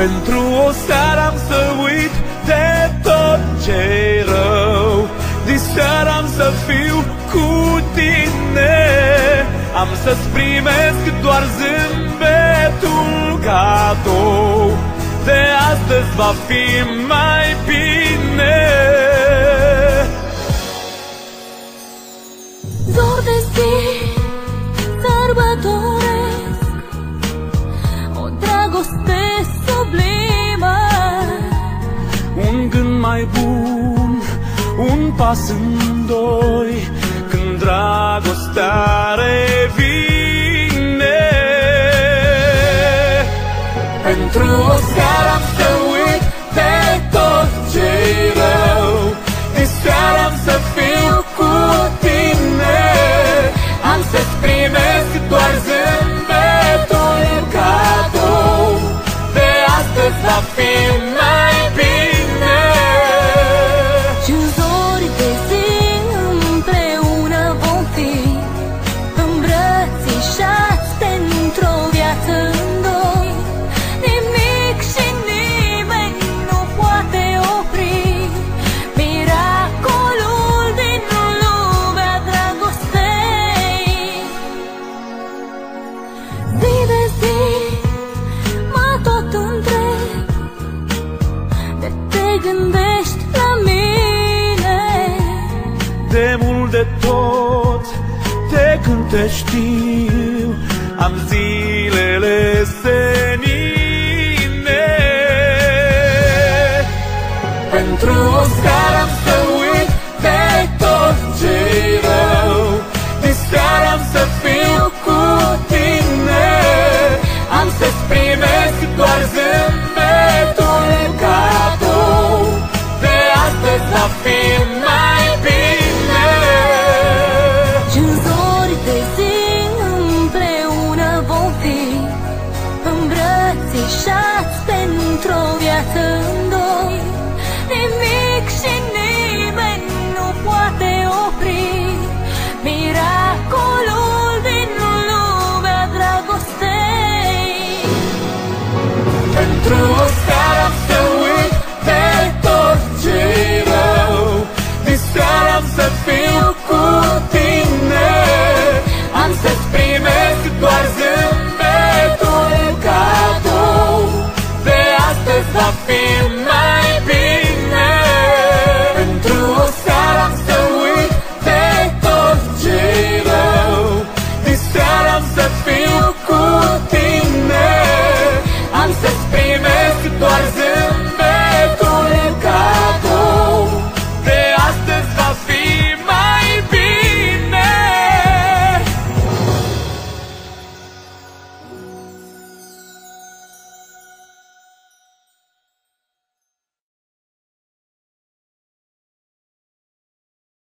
Pentru o seară am să uit de tot ce rău. Diseară am să fiu cu tine. Am să-ți primesc doar zâmbetul cadou De astăzi va fi mai bine mai bun, un pas în doi Când dragostea revine. Pentru o seară Îmbrățișați pentru o viață în doi. Nimic și nimeni nu poate opri Miracolul din lumea dragostei. Zi de zi mă tot întreb De te gândești de când te știu Am zilele senine. Pentru o seară am să uit de tot ce rău. Diseară am să fiu cu tine. Am să-ți primesc doar zâmbetul vom fi Îmbrățișați pentru o viață. în